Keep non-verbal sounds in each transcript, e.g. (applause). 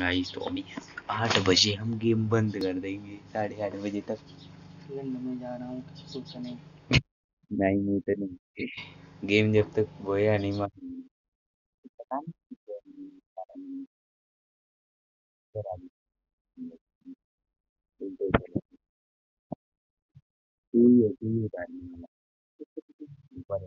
Guys तो अभी आठ बजे हम गेम बंद कर देंगे साढ़े आठ बजे तक। मैं जा रहा हूँ कुछ नहीं। नहीं नहीं तो नहीं। गेम जब तक बोया नहीं नहीं तू ही ऊपर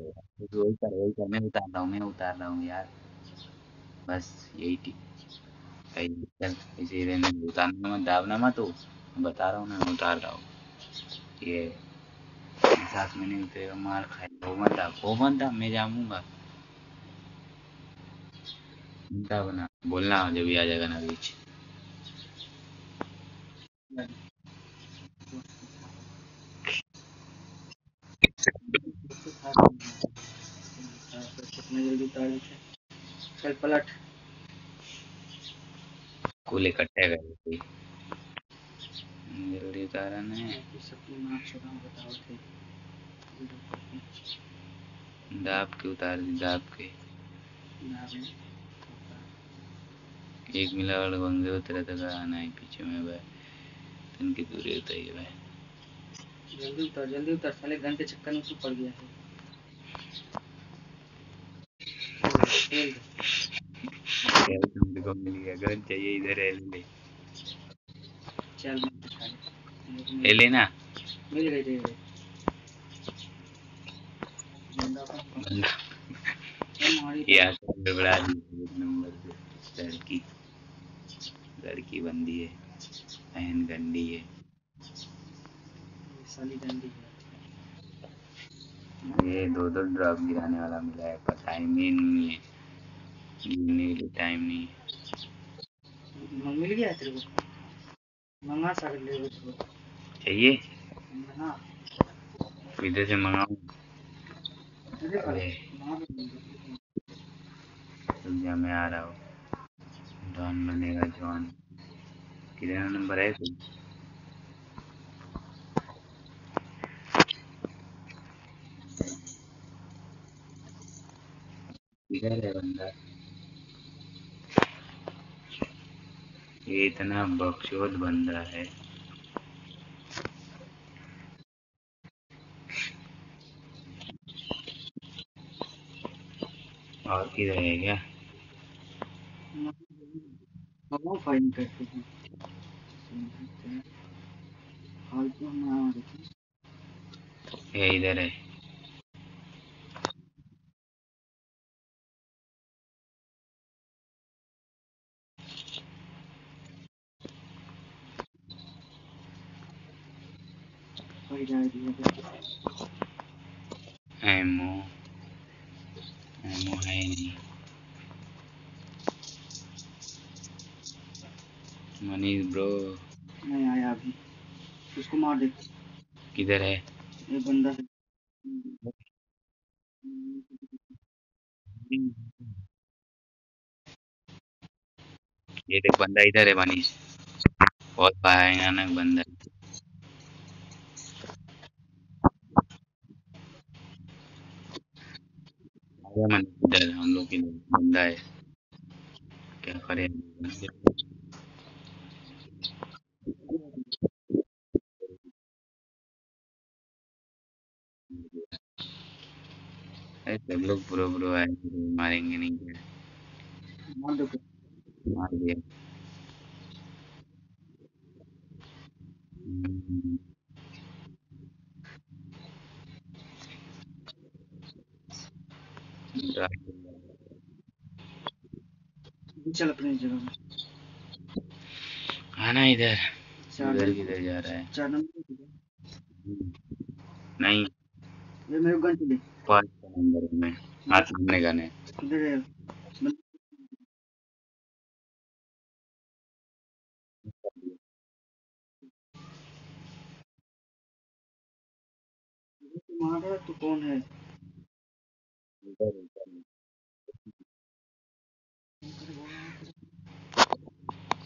तू वही कर मैं उतार रहा हूँ, मैं उतार रहा हूँ यार। बस यही ठीक सही चल इसी रहने उतारना मत, दाबना मत तू। बता रहा हूँ ना उतार रहा हूँ। ये साथ में नहीं उतरेगा मार खाएगा वो दाब वो दाब, मैं जाऊँगा। बना, बोलना जब भी आ जाएगा ना बीच। उतार देते चल पलट। कूले गए कोई जल्दी उतारा नहीं सबकी माँ छोड़ा बताओ थे। दाब के उतार दी दाब के। एक मिला वाला बंदे उतरा था कहा नहीं पीछे में भाई तन की दूरी उतरी है। भाई जल्दी उतर जल्दी उतर साले घंटे चक्कर में तू पड़ गया है खेल दे। खेल तुमको को मिल गया गन चाहिए इधर है ले ले चल लेना मिल गई दे दी एक नंबर से लड़की लड़की बंदी है बहन गंदी है साली डंडी है ये दो दो ड्रॉप गिराने वाला मिला है टाइम ही नहीं है के टाइम नहीं है मंग मिल गया तेरे को? मंगा सकते हो उसको। चाहिए? इधर से मंगाऊँ। अरे। जा मैं आ रहा हूँ। जॉन बनेगा जॉन। कितना नंबर है तू? किधर है बंदा। ये इतना बकचोद बंदा है। और किधर है क्या? फाइन करते हैं इधर है कोई जा रही है एमो एमो है नहीं मनीष ब्रो नहीं आया अभी। उसको मार दे किधर है? ये बंदा है। ये देख बंदा इधर है मनीष बहुत भयानक बंदा इधर हम लोग बंदा है। क्या करें? अरे सब लोग प्रो प्रो आए मारेंगे नहीं हम्म, इधर किधर जा रहा है? किधर? नहीं ये मेरे गन चली पाँच नंबर में। हाथ सामने गन। है मार रहा तू कौन है?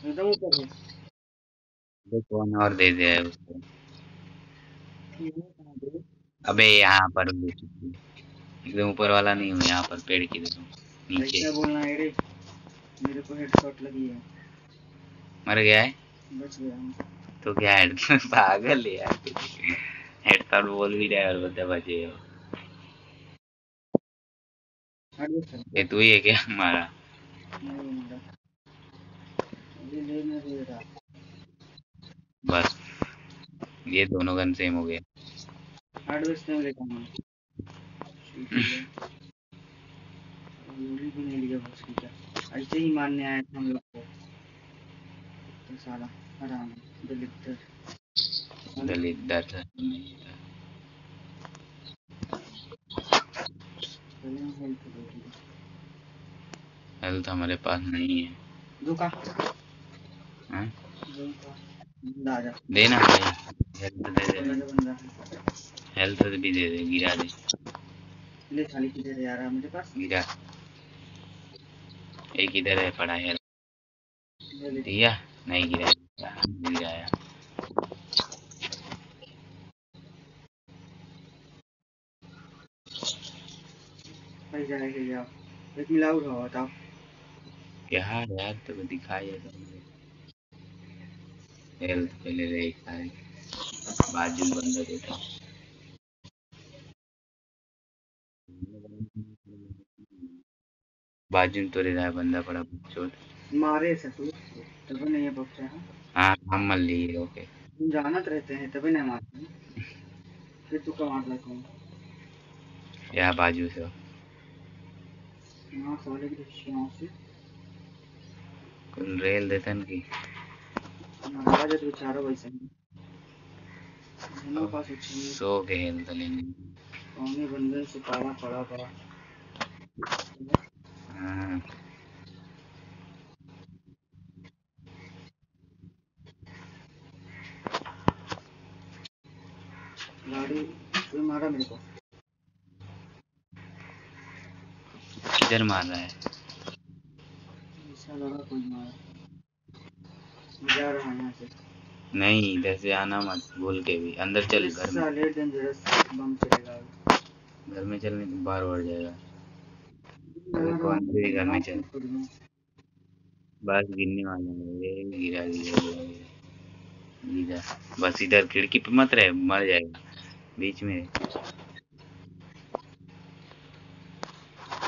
एकदम ऊपर है। अबे कौन और दे दिया है उसको? अबे यहाँ पर एकदम ऊपर वाला नहीं हूँ यहाँ पर पेड़ की देखो नीचे। कैसा बोलना है रे? मेरे को हेडशॉट लगी है। मर गया है? बच गया तो क्या हेड (laughs) पागल है यार। हेडफोन बोल भी रहा है और बता बचे हो। ये तू ही है क्या? (laughs) हमारा नहीं मारा अभी ले नहीं दे रहा बस। ये दोनों गन सेम हो गए। है। है। ऐसे ही मारने आए थे हम लोग को। तो साला आराम दलित दलित दर्द नहीं था। हेल्थ हमारे पास नहीं है। देना भाई। हेल्थ दे दे। हेल्थ भी दे दे गिरा दे। ले खाली किधर है यार मेरे पास? गिरा। एक इधर है पड़ा है। दिया? नहीं गिरा। गिराया भाई जाए के एक मिलाऊ रहो बताओ। क्या यार तो दिखाई है हेल्थ पहले रहे सारे बाजू बंदा देता बाजू तो रहा है बंदा पड़ा चोट। मारे ससुर तभी नहीं है बक्सा है? हाँ हम मल लिए ओके। तुम जानत रहते हैं तभी नहीं मारते हैं। फिर तू कब मार लगा या बाजू से हो। यहाँ साले से। कुल रेल देतन की? तो ही। दोनों पास अच्छी है। सो के हेल्थ कौने बंदे से पाला पड़ा पड़ा हाँ। गाड़ी कोई मारा मेरे को? किधर मार रहा है? ऐसा लगा कोई मारा। नहीं इधर से आना मत भूल के भी। अंदर चल घर में। घर में चलने तो बाहर बढ़ जाएगा। घर में चल। बस गिरने वाला है गिरा गिरा गिरा बस इधर खिड़की पे मत रहे मर जाएगा बीच में।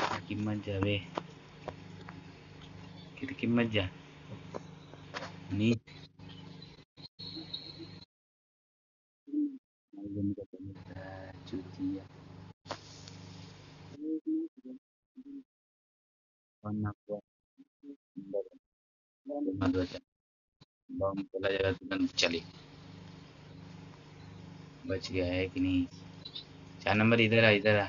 खिड़की मत जा बे खिड़की मत जा। बम चला जाएगा चली बच गया है कि नहीं? चार नंबर इधर आ इधर आ।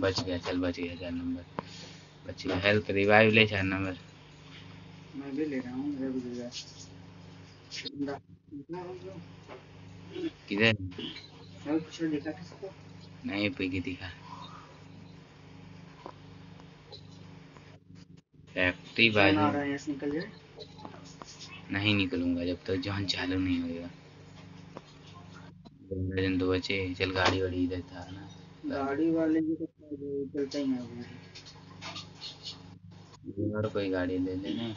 बच गया, चल बच गया, चार नंबर। बच गया। हेल्थ रिवाइव ले चार नंबर। मैं भी ले रहा हूँ मेरा भी ले कितना हो? किधर? मैं कुछ दिखा किसी को? नहीं पिगी दिखा। फैक्ट्री बाजू रहा है निकल जाए। नहीं निकलूँगा जब तक जहाँ चालू नहीं होगा दिन तो बचे चल गाड़ी वाड़ी इधर था ना गाड़ी वाले भी तो चलता ही है वो और कोई गाड़ी ले लेना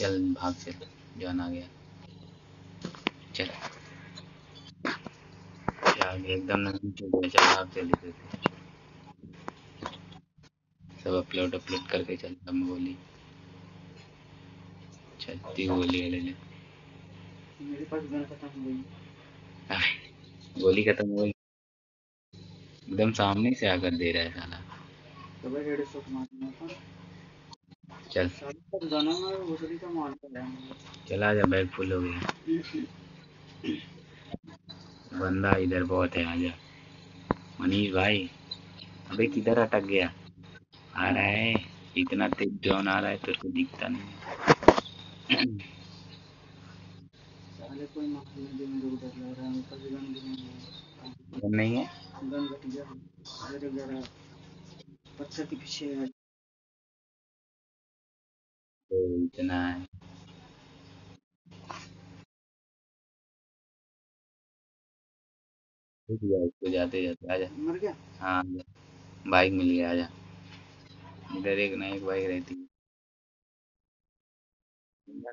चल भाग चल जान आ गया। चल। एकदम गया। चल भाग चल से। सब अपलोड अपलोड करके चल हम गोली चल ती गोली ले ले मेरे पास गन खत्म हो गई। गोली खत्म हो गई। एकदम सामने से आकर दे रहा है साला। तो भाई सौ मारना था चल। चला जा, बैग फुल हो गया। बंदा इधर बहुत है आजा मनीष भाई, अबे किधर अटक गया? आ रहा है। इतना तेज जॉन आ रहा है, तेरे को दिखता नहीं नहीं है? गन तो इतना है इसको जाते जाते आजा। मर गया? हाँ बाइक मिल गया आजा। इधर एक ना एक बाइक रहती है। बंदा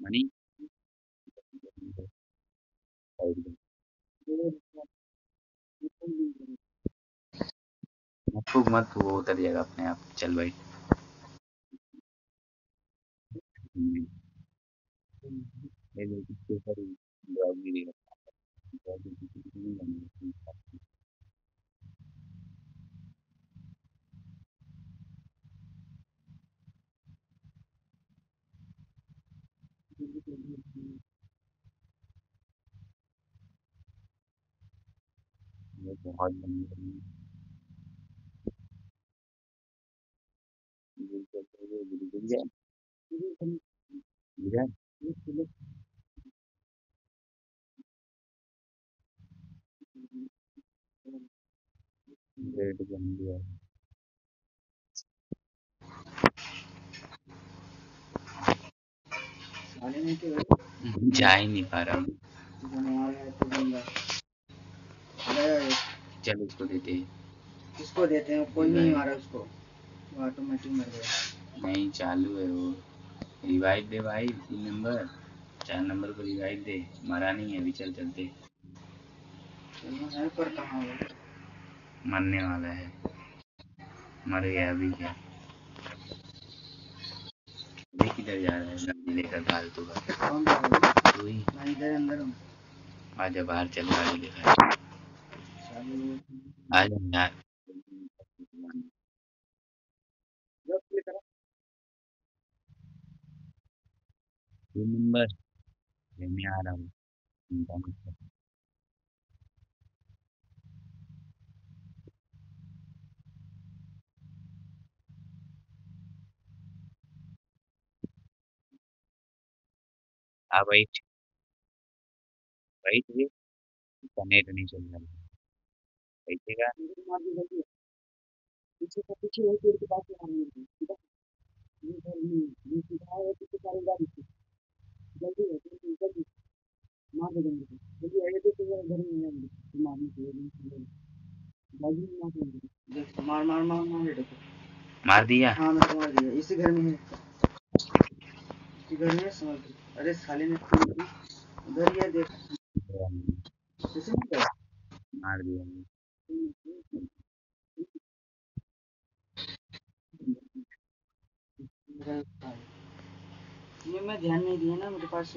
साइड मत मत वो उतर जाएगा अपने आप चल भाई। ये इसके ऊपर ड्रॉप गिरेगा, नहीं बनेगा। ये बहुत लंबी है। ये चलते हुए गिर गिर जाए गिर जाए रेड बन गया साले ने तो जा ही नहीं पा रहा। हूँ चल उसको देते हैं। किसको देते हैं कोई नहीं मारा उसको। वो ऑटोमेटिक मर गया। नहीं चालू है वो। रिवाइव दे भाई तीन नंबर चार नंबर को रिवाइव दे। मरा नहीं है अभी चल चलते। है पर कहाँ मरने वाला है। मर गया अभी क्या? किधर जा रहा है गाड़ी लेकर फालतू का। तू ही? इधर हूँ। आजा बाहर चल गाड़ी लेकर आजा यार नंबर मैं आ रहा हूँ। आ वेट वेट ये नेट नहीं चल रहा है बैठेगा पीछे से पीछे एक पेड़ के पास में आने लगी। सीधा ये घर में ये सीधा है पीछे सारी गाड़ी से जल्दी है जल्दी जल्दी। मार दे जल्दी। जल्दी आए तो तेरे घर में आएँगे मारने के लिए बाजू में मार देंगे। देख मार मार मार मार देखो। मार दिया? हाँ मैं समझ गया। इसी घर में है। इसी घर में समझ अरे साले ने उधर ये देख। कैसे नहीं मार दिया। मैं ध्यान नहीं दिया ना मेरे पास